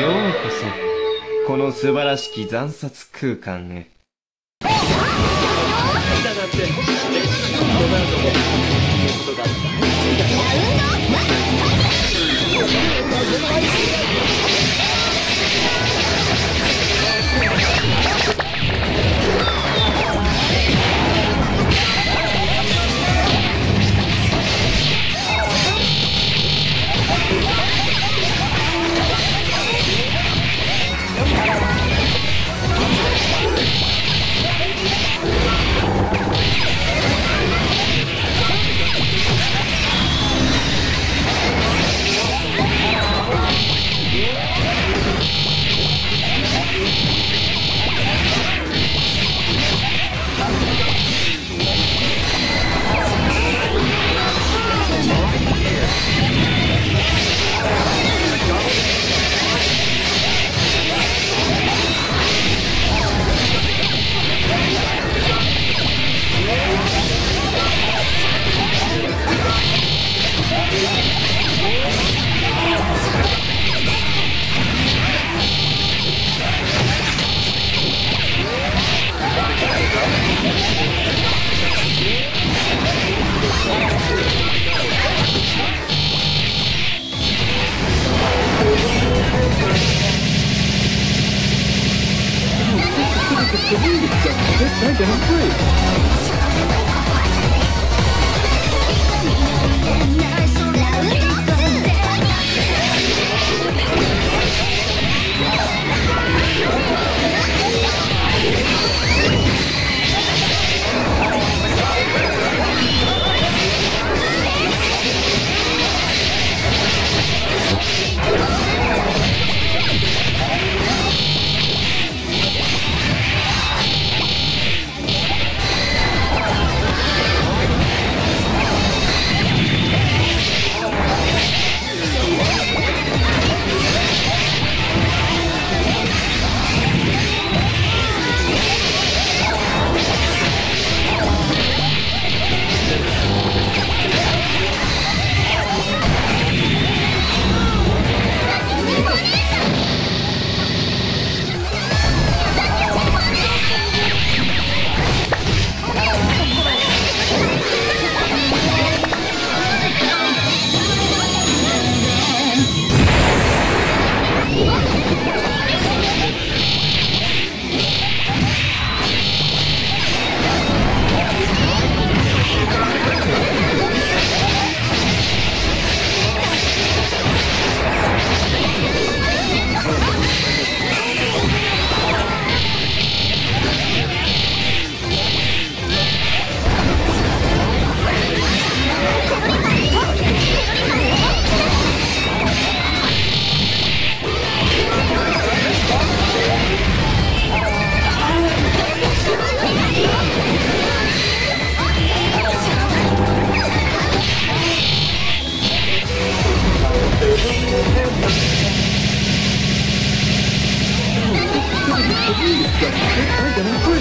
ようこそ。この素晴らしき惨殺空間へ。だってごめんとこことがあっ Just the weed free. いいだけ